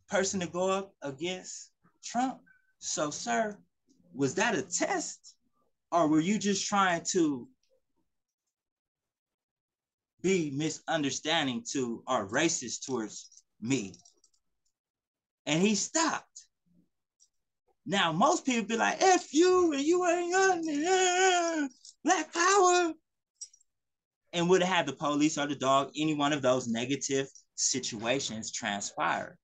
person to go up against Trump? So, sir, was that a test? Or were you just trying to be misunderstanding to or racist towards me. And he stopped. Now, most people be like, F you and you ain't nothing, black power. And would have had the police or the dog, any one of those negative situations transpire.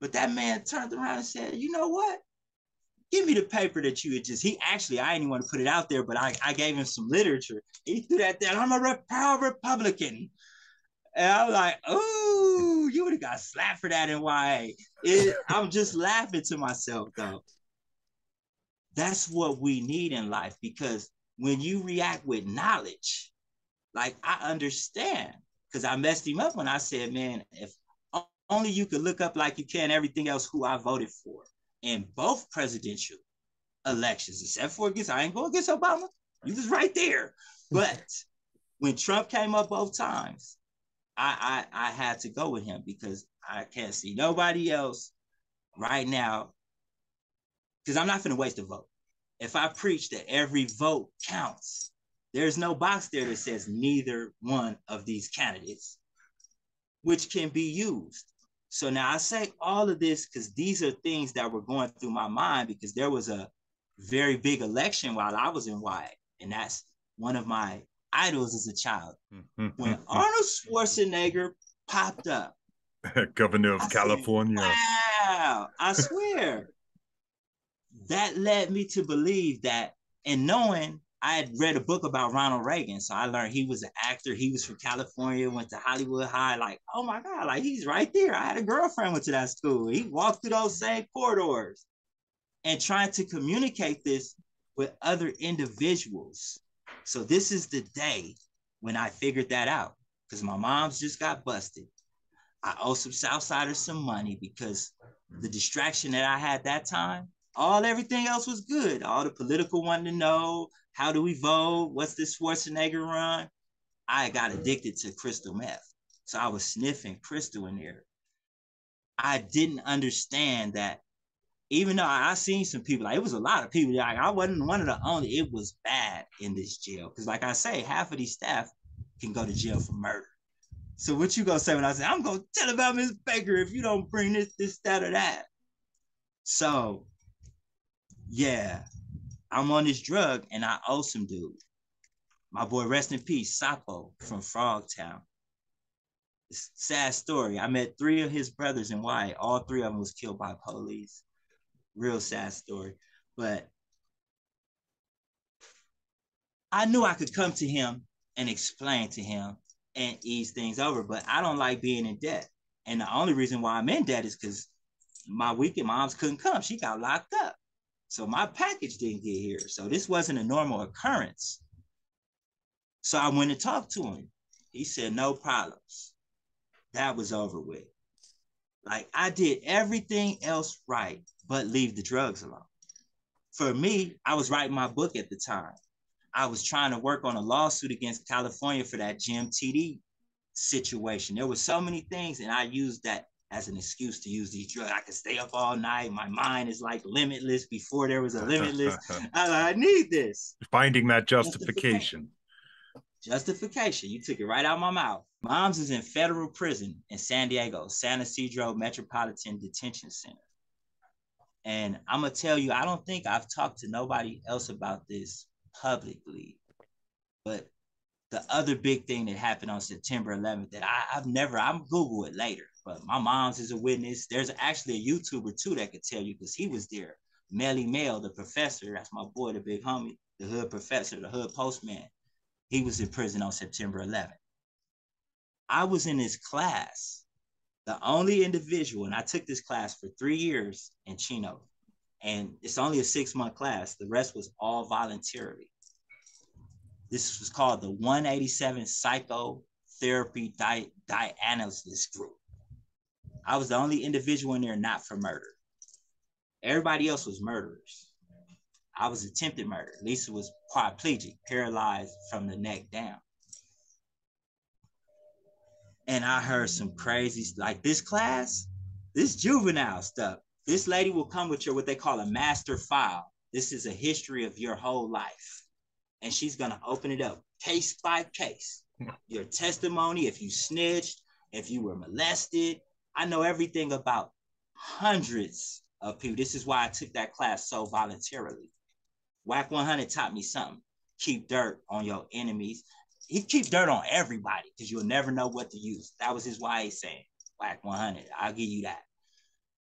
But that man turned around and said, you know what? give me the paper that you had just he actually I didn't want to put it out there, but I, I gave him some literature. He threw that down. I'm a proud Republican. And I'm like, oh, you would have got slapped for that in YA. It, I'm just laughing to myself though. That's what we need in life because when you react with knowledge, like I understand, because I messed him up when I said, man, if only you could look up like you can everything else who I voted for in both presidential elections, except for against, I ain't going against Obama. You was right there. But when Trump came up both times, I, I I had to go with him because I can't see nobody else right now. Because I'm not gonna waste a vote. If I preach that every vote counts, there's no box there that says neither one of these candidates, which can be used. So now I say all of this because these are things that were going through my mind because there was a very big election while I was in YA, and that's one of my idols as a child. When [laughs] Arnold Schwarzenegger popped up, Governor of I said, California. Wow, I swear. that led me to believe that, and knowing I had read a book about Ronald Reagan, so I learned he was an actor. He was from California, went to Hollywood High. Like, oh my God, like he's right there. I had a girlfriend went to that school. He walked through those same corridors, and trying to communicate this with other individuals. So this is the day when I figured that out because my mom's just got busted. I owe some Southsiders some money because the distraction that I had that time, all everything else was good. All the political wanting to know how do we vote? What's this Schwarzenegger run? I got addicted to crystal meth. So I was sniffing crystal in there. I didn't understand that even though I, I seen some people, like it was a lot of people, like I wasn't one of the only, it was bad in this jail. Cause like I say, half of these staff can go to jail for murder. So what you gonna say when I say I'm gonna tell about Miss Baker if you don't bring this, this, that, or that? So yeah, I'm on this drug and I owe some dude. My boy, rest in peace, Sapo from Frogtown. Sad story. I met three of his brothers in YA. All three of them was killed by police. Real sad story. But I knew I could come to him and explain to him and ease things over, but I don't like being in debt. And the only reason why I'm in debt is because my weekend moms couldn't come. She got locked up. So my package didn't get here. So this wasn't a normal occurrence. So I went and talked to him. He said, no problems. That was over with. Like I did everything else right, but leave the drugs alone. For me, I was writing my book at the time. I was trying to work on a lawsuit against California for that GMTD situation. There were so many things, and I used that as an excuse to use these drugs. I could stay up all night. My mind is like limitless. Before there was a limitless, [laughs] I, I need this Finding that justification. justification. You took it right out of my mouth. Mom's is in federal prison in San Diego, San Isidro Metropolitan Detention Center. And I'm gonna tell you, I don't think I've talked to nobody else about this publicly. But the other big thing that happened on September 11th that I, I've never, I'm Google it later, but my mom's is a witness. There's actually a YouTuber too that could tell you because he was there. Melle Mel, the professor, that's my boy, the big homie, the hood professor, the hood postman. He was in prison on September 11th. I was in his class, the only individual, and I took this class for three years in Chino, and it's only a six month class. The rest was all voluntarily. This was called the 187 Psychotherapy Di- Dianalysis Group. I was the only individual in there not for murder. Everybody else was murderers. I was attempted murder. Lisa was quadriplegic, paralyzed from the neck down. And I heard some crazy, like this class, this juvenile stuff. This lady will come with your what they call a master file. This is a history of your whole life. And she's gonna open it up case by case. Your testimony, if you snitched, if you were molested. I know everything about hundreds of people. This is why I took that class so voluntarily. Wack 100 taught me something. Keep dirt on your enemies. He keep dirt on everybody because you'll never know what to use. That was his he's saying. Wack 100. I'll give you that.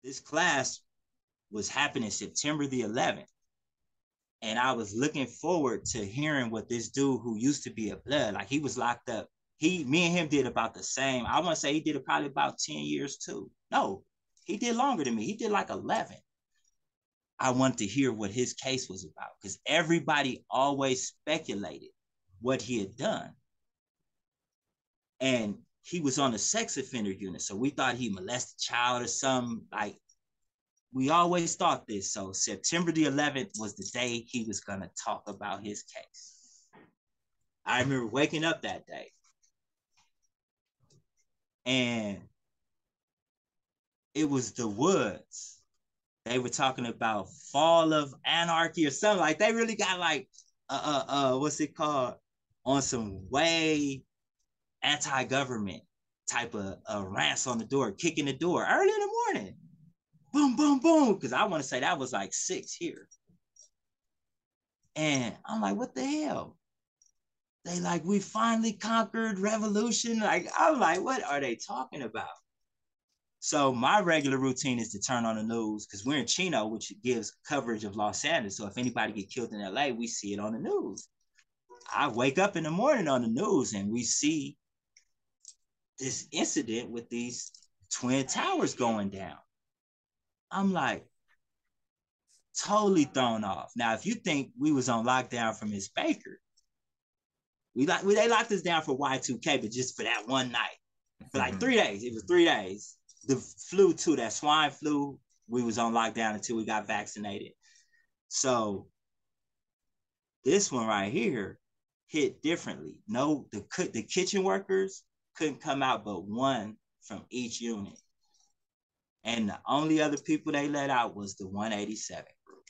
This class was happening September the 11th. And I was looking forward to hearing what this dude who used to be a blood, like he was locked up. He, me and him did about the same. I want to say he did it probably about 10 years too. No, he did longer than me. He did like 11. I wanted to hear what his case was about because everybody always speculated what he had done. And he was on the sex offender unit. So we thought he molested a child or something. Like we always thought this. So September the 11th was the day he was going to talk about his case. I remember waking up that day. and it was the woods. They were talking about fall of anarchy or something like. They really got like, uh, uh, uh what's it called? On some way anti-government type of uh, rants on the door, kicking the door early in the morning. Boom, boom, boom. Because I want to say that was like six here. And I'm like, what the hell? They like, we finally conquered revolution. Like, I'm like, what are they talking about? So my regular routine is to turn on the news because we're in Chino, which gives coverage of Los Angeles. So if anybody get killed in LA, we see it on the news. I wake up in the morning on the news and we see this incident with these twin towers going down. I'm like, totally thrown off. Now, if you think we was on lockdown from Miss Baker, we like we, they locked us down for Y2K, but just for that one night, for like mm-hmm. three days. It was three days. The flu too, that swine flu, we was on lockdown until we got vaccinated. So this one right here hit differently. No, the the kitchen workers couldn't come out but one from each unit. And the only other people they let out was the 187 group.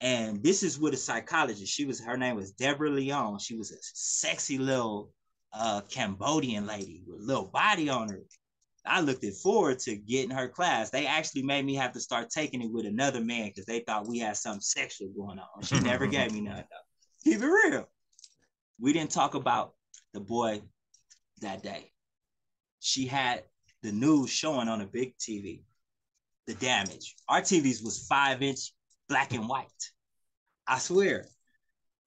And this is with a psychologist. She was her name was Deborah Leon. She was a sexy little uh, Cambodian lady with a little body on her. I looked it forward to getting her class. They actually made me have to start taking it with another man because they thought we had something sexual going on. She never gave me [laughs] none though. Keep it real. We didn't talk about the boy that day. She had the news showing on a big TV the damage. Our TVs was five inch black and white. I swear,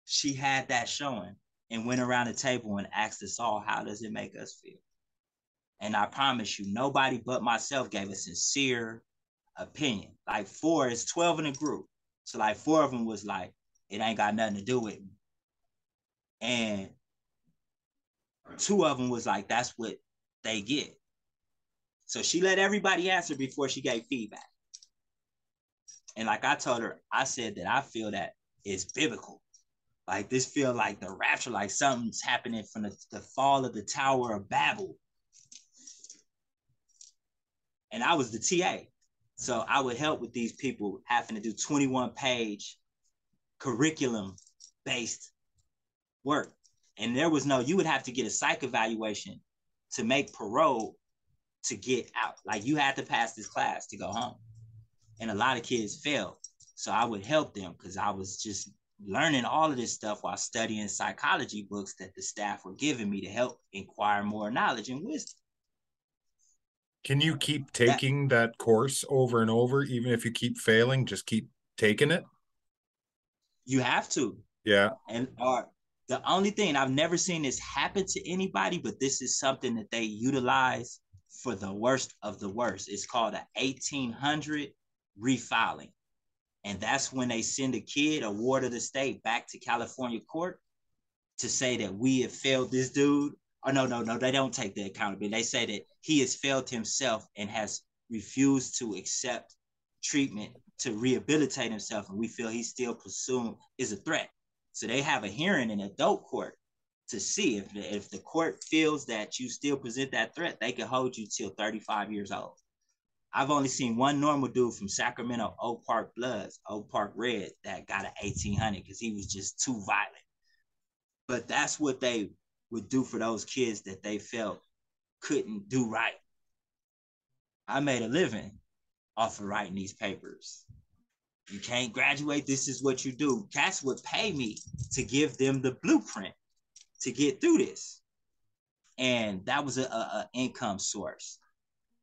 she had that showing and went around the table and asked us all, how does it make us feel? And I promise you, nobody but myself gave a sincere opinion. Like four is 12 in a group. So like four of them was like, it ain't got nothing to do with me. And two of them was like, that's what they get. So she let everybody answer before she gave feedback. And like I told her, I said that I feel that it's biblical. Like this feel like the rapture, like something's happening from the, the fall of the Tower of Babel. And I was the TA. So I would help with these people having to do 21 page curriculum based work. And there was no, you would have to get a psych evaluation to make parole to get out. Like you had to pass this class to go home. And a lot of kids failed. So I would help them because I was just learning all of this stuff while studying psychology books that the staff were giving me to help inquire more knowledge and wisdom. Can you keep taking that, that course over and over, even if you keep failing, just keep taking it? You have to. Yeah. And or the only thing I've never seen this happen to anybody, but this is something that they utilize for the worst of the worst. It's called a 1800 refiling. And that's when they send a kid, a ward of the state, back to California court to say that we have failed this dude. Oh, no, no, no, they don't take the accountability. They say that he has failed himself and has refused to accept treatment to rehabilitate himself. And we feel he's still pursuing is a threat. So they have a hearing in adult court to see if the, if the court feels that you still present that threat, they can hold you till 35 years old. I've only seen one normal dude from Sacramento, Oak Park Bloods, Oak Park Red, that got an 1800 because he was just too violent. But that's what they would do for those kids that they felt couldn't do right. I made a living off of writing these papers. You can't graduate. This is what you do. Cats would pay me to give them the blueprint to get through this. And that was a, income source.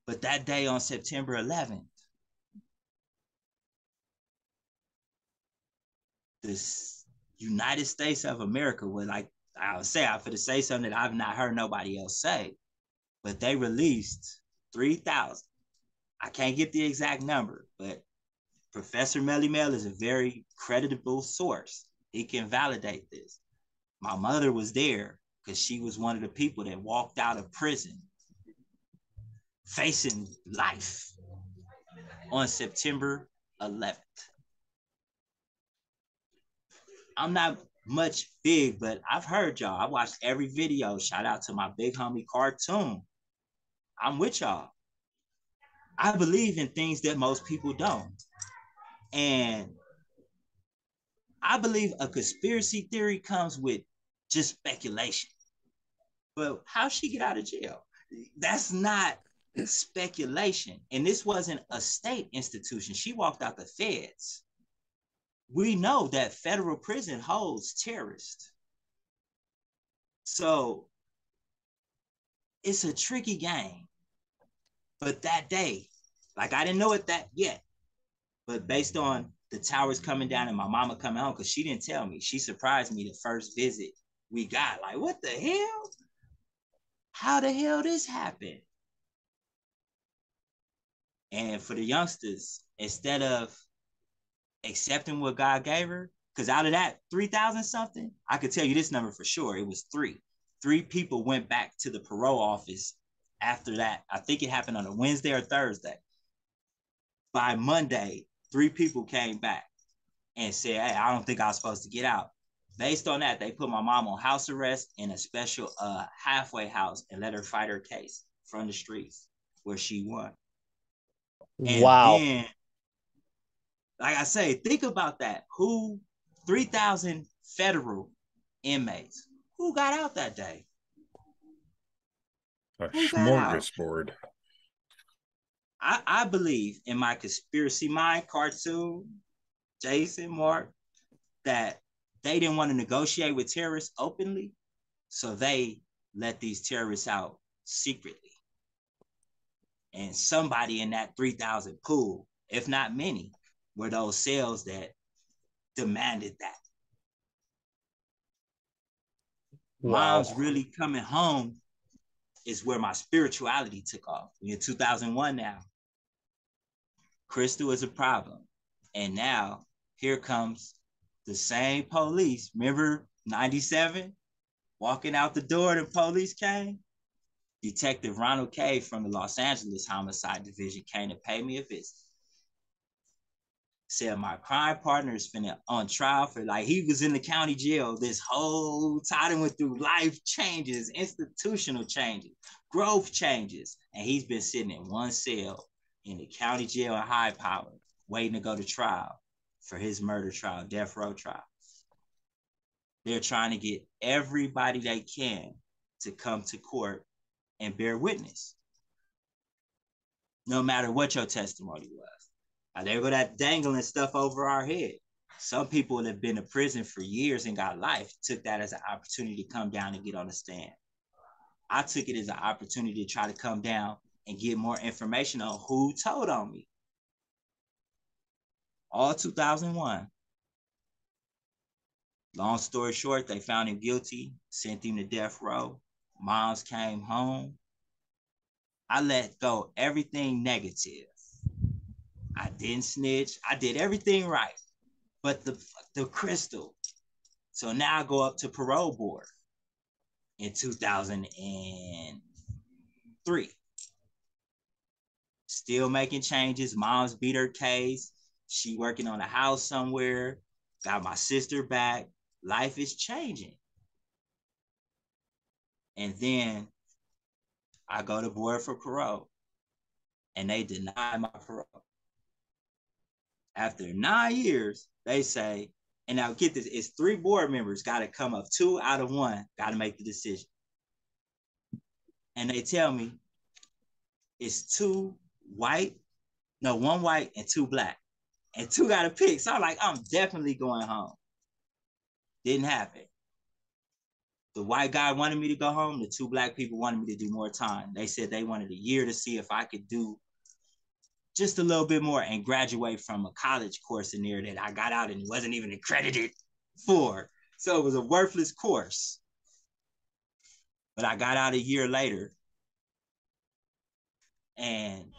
But that day on September 11th, this United States of America was like I would say I could say something that I've not heard nobody else say, but they released three thousand. I can't get the exact number, but Professor Melle Mel is a very creditable source. He can validate this my mother was there because she was one of the people that walked out of prison facing life on September 11th. I'm not much big, but I've heard y'all. I watched every video. Shout out to my big homie cartoon. I'm with y'all. I believe in things that most people don't. And I believe a conspiracy theory comes with just speculation. But how she get out of jail? That's not speculation. And this wasn't a state institution. She walked out the feds. We know that federal prison holds terrorists. So it's a tricky game. But that day, like I didn't know it that yet. But based on the towers coming down and my mama coming home, because she didn't tell me. She surprised me the first visit we got. Like, what the hell? How the hell this happened? And for the youngsters, instead of accepting what God gave her, because out of that 3,000 something, I could tell you this number for sure. It was three. Three people went back to the parole office after that. I think it happened on a Wednesday or Thursday. By Monday, three people came back and said, Hey, I don't think I was supposed to get out. Based on that, they put my mom on house arrest in a special uh, halfway house and let her fight her case from the streets where she won. And wow. then, like I say, think about that. Who 3,000 federal inmates who got out that day? A Who smorgasbord. I, I believe in my conspiracy mind cartoon, Jason Mark, that they didn't want to negotiate with terrorists openly, so they let these terrorists out secretly. And somebody in that 3,000 pool, if not many, were those cells that demanded that. Wow. Mom's really coming home is where my spirituality took off. We're in 2001 now. Crystal is a problem. And now here comes the same police. Remember 97? Walking out the door, the police came. Detective Ronald K from the Los Angeles Homicide Division came to pay me a visit. Said my crime partner is finna on trial for like he was in the county jail this whole time went through life changes, institutional changes, growth changes, and he's been sitting in one cell in the county jail in High Power, waiting to go to trial for his murder trial, death row trial. They're trying to get everybody they can to come to court and bear witness, no matter what your testimony was. There go that dangling stuff over our head. Some people that have been in prison for years and got life took that as an opportunity to come down and get on the stand. I took it as an opportunity to try to come down and get more information on who told on me. All 2001. Long story short, they found him guilty, sent him to death row. Moms came home. I let go everything negative. I didn't snitch. I did everything right. But the the crystal. So now I go up to parole board in 2003. Still making changes. Mom's beat her case. She working on a house somewhere. Got my sister back. Life is changing. And then I go to board for parole. And they deny my parole. After nine years, they say, and now get this, it's three board members got to come up. Two out of one got to make the decision. And they tell me it's two white, no, one white and two black. And two got to pick. So I'm like, I'm definitely going home. Didn't happen. The white guy wanted me to go home. The two black people wanted me to do more time. They said they wanted a year to see if I could do just a little bit more and graduate from a college course in there that I got out and wasn't even accredited for. So it was a worthless course. But I got out a year later. And